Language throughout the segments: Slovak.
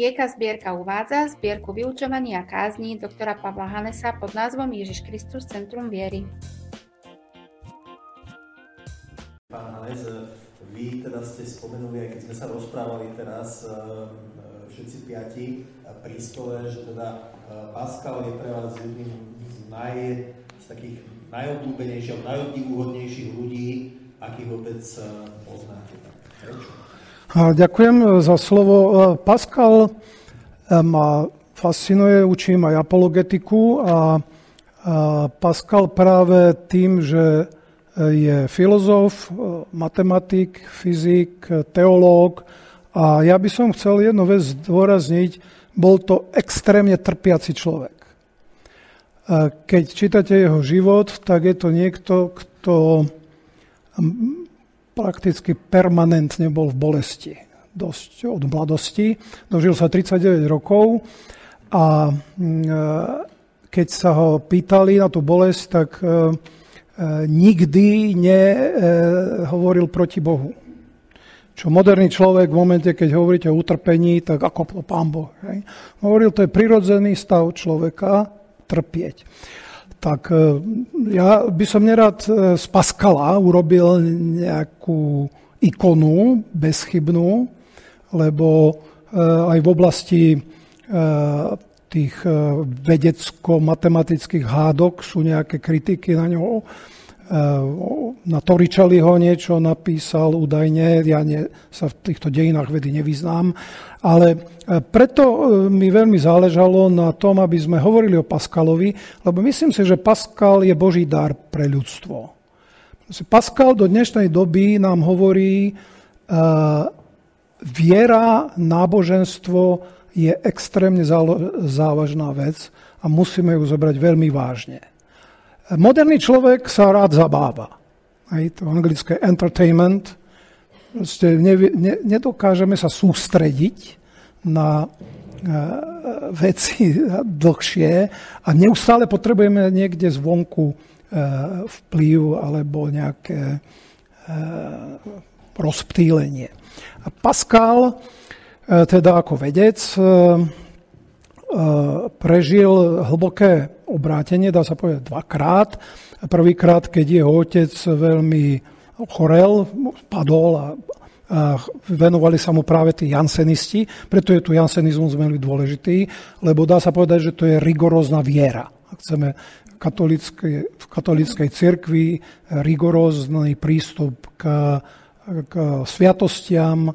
Pieka zbierka uvádza zbierku vyučovania kázní doktora Pavla Hanesa pod názvom Ježiš Kristus Centrum viery. Pán Hanes, vy teda ste spomenuli, aj keď sme sa rozprávali teraz e, všetci piati pri stole, že teda Pascal je pre vás jedným z, naj, z takých najobľúbenejších, najobdivuhodnejších ľudí, akých vôbec poznáte. Prečo? Ďakujem za slovo. Pascal ma fascinuje, učím aj apologetiku a Pascal práve tým, že je filozof, matematik, fyzik, teológ a ja by som chcel jednu vec zdôrazniť, bol to extrémne trpiaci človek. Keď čítate jeho život, tak je to niekto, kto prakticky permanentne bol v bolesti. Dosť od mladosti. Dožil sa 39 rokov a e, keď sa ho pýtali na tú bolesť, tak e, e, nikdy nehovoril proti Bohu. Čo moderný človek v momente, keď hovoríte o utrpení, tak ako to pán Boh. Hej? Hovoril, to je prirodzený stav človeka trpieť tak e, ja by som nerad e, z Paskala urobil nejakú ikonu bezchybnú, lebo e, aj v oblasti tých vedecko-matematických hádok sú nejaké kritiky na ňo na Toričaliho niečo napísal údajne, ja ne, sa v týchto dejinách vedy nevyznám, ale e, preto e, mi veľmi záležalo na tom, aby sme hovorili o Paskalovi, lebo myslím si, že Paskal je Boží dar pre ľudstvo. Paskal do dnešnej doby nám hovorí, uh, viera, náboženstvo je extrémne závažná vec a musíme ju zobrať veľmi vážne. Moderný človek sa rád zabáva. Aj to anglické entertainment. Proste ne, ne, nedokážeme sa sústrediť na e, veci dlhšie a neustále potrebujeme niekde zvonku e, vplyv alebo nejaké e, rozptýlenie. A Pascal, teda ako vedec, prežil hlboké obrátenie, dá sa povedať dvakrát. Prvýkrát, keď jeho otec veľmi chorel, padol a, venovali sa mu práve tí jansenisti, preto je tu jansenizmus veľmi dôležitý, lebo dá sa povedať, že to je rigorózna viera. Chceme v katolíckej cirkvi rigorózny prístup k, k sviatostiam,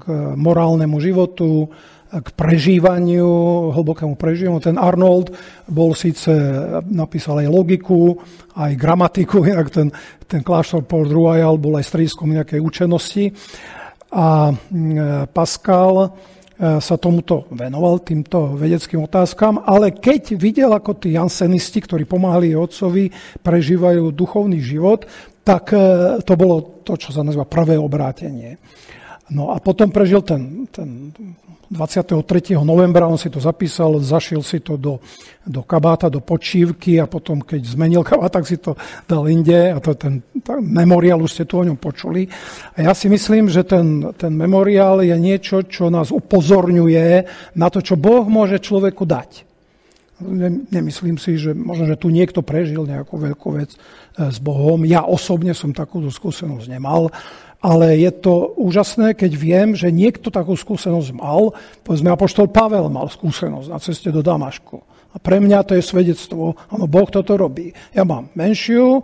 k morálnemu životu, k prežívaniu, hlbokému prežívaniu. Ten Arnold bol síce, napísal aj logiku, aj gramatiku, inak ten, ten Port Royal bol aj strediskom nejakej učenosti. A mm, Pascal e, sa tomuto venoval, týmto vedeckým otázkam, ale keď videl, ako tí jansenisti, ktorí pomáhali otcovi, prežívajú duchovný život, tak e, to bolo to, čo sa nazýva prvé obrátenie. No a potom prežil ten, ten 23. novembra, on si to zapísal, zašil si to do, do kabáta, do počívky a potom, keď zmenil kabát, tak si to dal inde a to ten, memoriál, už ste tu o ňom počuli. A ja si myslím, že ten, ten memoriál je niečo, čo nás upozorňuje na to, čo Boh môže človeku dať. Nemyslím si, že možno, že tu niekto prežil nejakú veľkú vec eh, s Bohom. Ja osobne som takúto skúsenosť nemal, ale je to úžasné, keď viem, že niekto takú skúsenosť mal. Povedzme, Apoštol Pavel mal skúsenosť na ceste do Damašku. A pre mňa to je svedectvo, áno, Boh toto robí. Ja mám menšiu,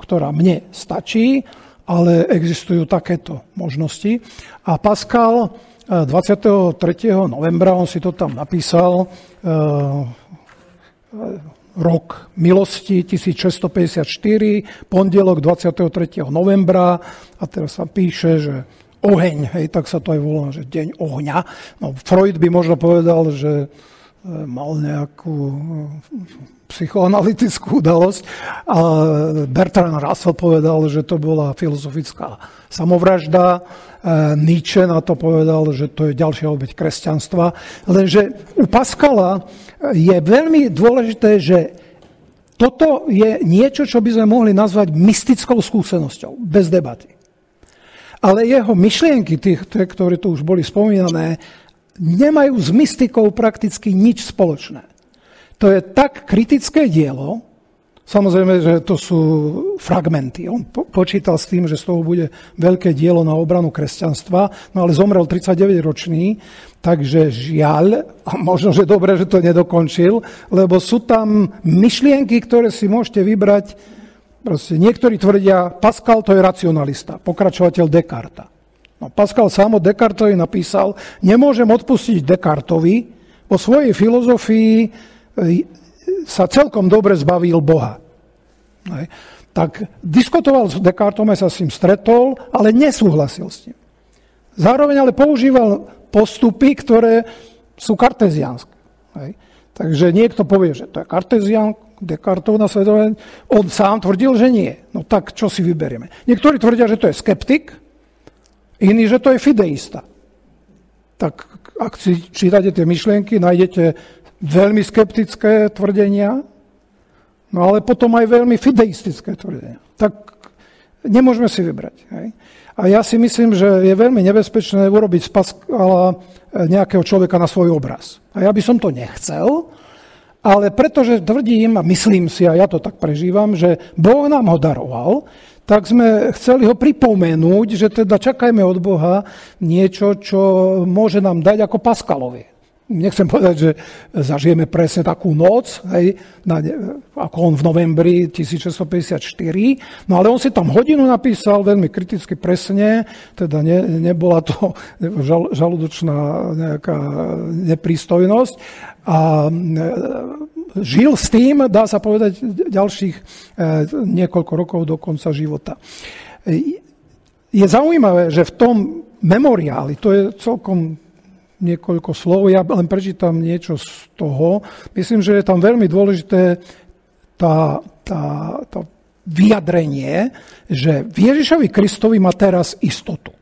ktorá mne stačí, ale existujú takéto možnosti. A Pascal 23. Eh, novembra, on si to tam napísal, eh, rok milosti 1654, pondelok 23. novembra a teraz sa píše, že oheň, hej, tak sa to aj volá, že deň ohňa. No, Freud by možno povedal, že e, mal nejakú e, psychoanalytickú udalosť. A Bertrand Russell povedal, že to bola filozofická samovražda. E, Nietzsche na to povedal, že to je ďalšia obeď kresťanstva. Lenže u Pascala je veľmi dôležité, že toto je niečo, čo by sme mohli nazvať mystickou skúsenosťou, bez debaty. Ale jeho myšlienky, tých, ktoré tu už boli spomínané, nemajú s mystikou prakticky nič spoločné. To je tak kritické dielo, Samozrejme, že to sú fragmenty. On po- počítal s tým, že z toho bude veľké dielo na obranu kresťanstva, no ale zomrel 39-ročný, takže žiaľ, a možno, že dobre, že to nedokončil, lebo sú tam myšlienky, ktoré si môžete vybrať. Proste niektorí tvrdia, Pascal to je racionalista, pokračovateľ Descartes. No, Pascal sám o Descartovi napísal, nemôžem odpustiť Descartovi, o svojej filozofii sa celkom dobre zbavil Boha. Hej. Tak diskutoval s Descartom, sa s ním stretol, ale nesúhlasil s ním. Zároveň ale používal postupy, ktoré sú karteziánske. Hej. Takže niekto povie, že to je kartezián, Descartov nasledovanie, on sám tvrdil, že nie. No tak čo si vyberieme? Niektorí tvrdia, že to je skeptik, iní, že to je fideista. Tak ak si čítate tie myšlienky, nájdete veľmi skeptické tvrdenia, no ale potom aj veľmi fideistické tvrdenia. Tak nemôžeme si vybrať. Hej? A ja si myslím, že je veľmi nebezpečné urobiť z Pascala nejakého človeka na svoj obraz. A ja by som to nechcel, ale pretože tvrdím, a myslím si, a ja to tak prežívam, že Boh nám ho daroval, tak sme chceli ho pripomenúť, že teda čakajme od Boha niečo, čo môže nám dať ako Paskalovi nechcem povedať, že zažijeme presne takú noc, hej, na, ako on v novembri 1654, no ale on si tam hodinu napísal veľmi kriticky presne, teda ne, nebola to žal, žalúdočná nejaká neprístojnosť a e, žil s tým, dá sa povedať, ďalších e, niekoľko rokov do konca života. Je zaujímavé, že v tom memoriáli, to je celkom niekoľko slov, ja len prečítam niečo z toho. Myslím, že je tam veľmi dôležité tá, tá, tá vyjadrenie, že v Ježišovi Kristovi má teraz istotu.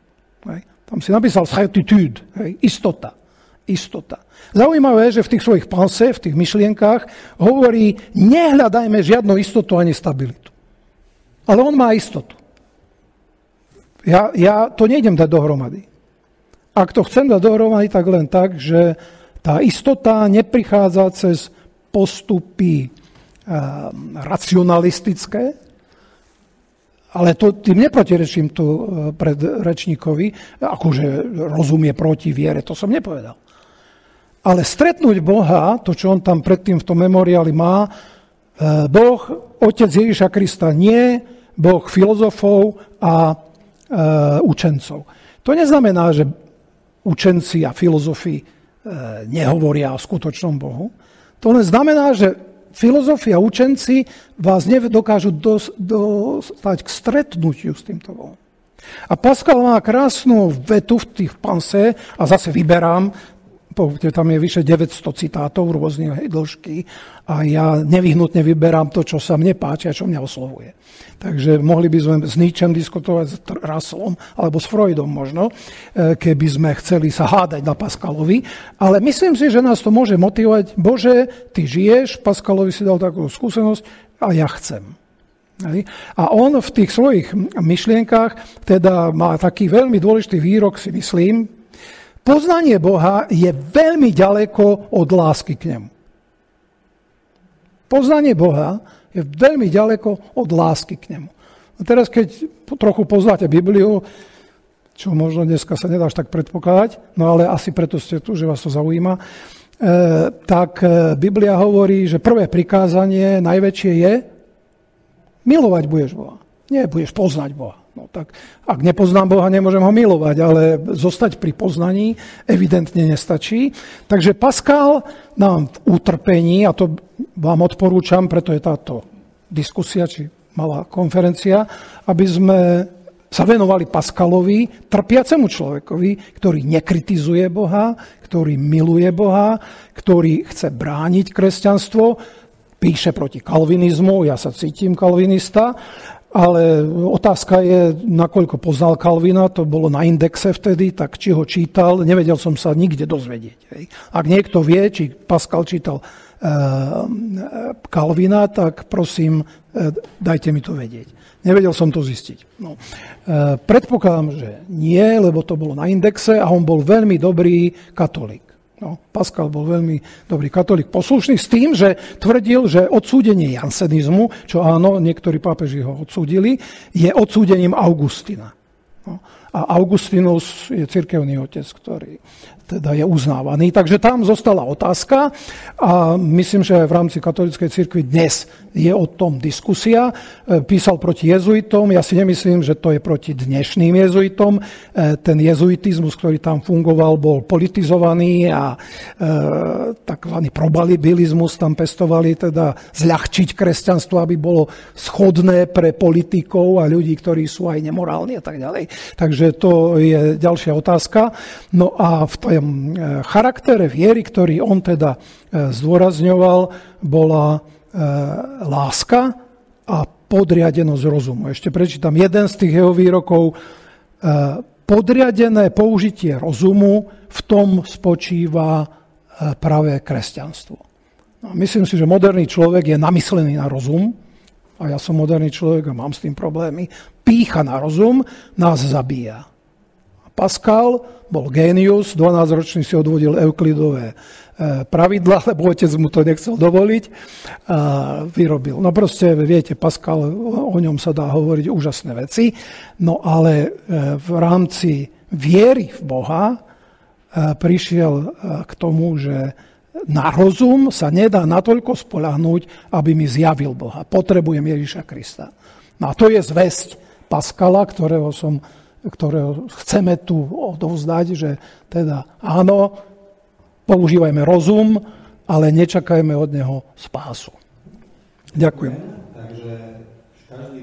Hej. Tam si napísal certitude, hej, istota. Istota. Zaujímavé je, že v tých svojich panse, v tých myšlienkách hovorí, nehľadajme žiadnu istotu ani stabilitu. Ale on má istotu. Ja, ja to nejdem dať dohromady. Ak to chcem dať dohromady, tak len tak, že tá istota neprichádza cez postupy uh, racionalistické, ale to, tým neprotirečím tu eh, pred rečníkovi, akože rozumie proti viere, to som nepovedal. Ale stretnúť Boha, to, čo on tam predtým v tom memoriáli má, eh, Boh, Otec Ježiša Krista nie, Boh filozofov a e, učencov. To neznamená, že učenci a filozofi e, nehovoria o skutočnom Bohu. To len znamená, že filozofi a učenci vás nedokážu dostať k stretnutiu s týmto Bohom. A Pascal má krásnu vetu v tých panse, a zase vyberám, tam je vyše 900 citátov rôznych dĺžky a ja nevyhnutne vyberám to, čo sa mne páči a čo mňa oslovuje. Takže mohli by sme s Nietzschem diskutovať s Russellom alebo s Freudom možno, e, keby sme chceli sa hádať na Paskalovi. Ale myslím si, že nás to môže motivovať. Bože, ty žiješ, Paskalovi si dal takú skúsenosť a ja chcem. A on v tých svojich myšlienkách teda má taký veľmi dôležitý výrok, si myslím. Poznanie Boha je veľmi ďaleko od lásky k nemu. Poznanie Boha je veľmi ďaleko od lásky k nemu. A teraz, keď trochu poznáte Bibliu, čo možno dneska sa nedáš tak predpokladať, no ale asi preto ste tu, že vás to zaujíma, e, tak e, Biblia hovorí, že prvé prikázanie najväčšie je milovať budeš Boha. Nie budeš poznať Boha. No tak ak nepoznám Boha, nemôžem ho milovať, ale zostať pri poznaní evidentne nestačí. Takže Pascal nám v utrpení, a to vám odporúčam, preto je táto diskusia, či malá konferencia, aby sme sa venovali Paskalovi, trpiacemu človekovi, ktorý nekritizuje Boha, ktorý miluje Boha, ktorý chce brániť kresťanstvo, píše proti kalvinizmu, ja sa cítim kalvinista, ale otázka je, nakoľko poznal Kalvina, to bolo na indexe vtedy, tak či ho čítal, nevedel som sa nikde dozvedieť. Hej. Ak niekto vie, či Pascal čítal Kalvina, tak prosím, uh, dajte mi to vedieť. Nevedel som to zistiť. No. Predpokladám, že nie, lebo to bolo na indexe a on bol veľmi dobrý katolík. No, Pascal bol veľmi dobrý katolík poslušný s tým, že tvrdil, že odsúdenie jansenizmu, čo áno, niektorí pápeži ho odsúdili, je odsúdením Augustina. No, a Augustinus je cirkevný otec, ktorý teda je uznávaný. Takže tam zostala otázka a myslím, že v rámci katolíckej cirkvi dnes je o tom diskusia. E, písal proti jezuitom, ja si nemyslím, že to je proti dnešným jezuitom. E, ten jezuitizmus, ktorý tam fungoval, bol politizovaný a e, takzvaný probabilizmus tam pestovali, teda zľahčiť kresťanstvo, aby bolo schodné pre politikov a ľudí, ktorí sú aj nemorálni a tak ďalej. Takže to je ďalšia otázka. No a v tej tom e, charaktere viery, ktorý on teda e, zdôrazňoval, bola e, láska a podriadenosť rozumu. Ešte prečítam jeden z tých jeho výrokov. Podriadené použitie rozumu, v tom spočíva pravé kresťanstvo. No, myslím si, že moderný človek je namyslený na rozum, a ja som moderný človek a mám s tým problémy. Pícha na rozum nás zabíja. Pascal bol génius, 12-ročný si odvodil euklidové e, pravidla, lebo otec mu to nechcel dovoliť a vyrobil. No proste, viete, Pascal, o ňom sa dá hovoriť úžasné veci, no ale e, v rámci viery v Boha e, prišiel k tomu, že na rozum sa nedá natoľko spolahnúť, aby mi zjavil Boha. Potrebujem Ježiša Krista. No a to je zväzť Paskala, ktorého som ktorého chceme tu odovzdať, že teda áno, používajme rozum, ale nečakajme od neho spásu. Ďakujem. Takže každý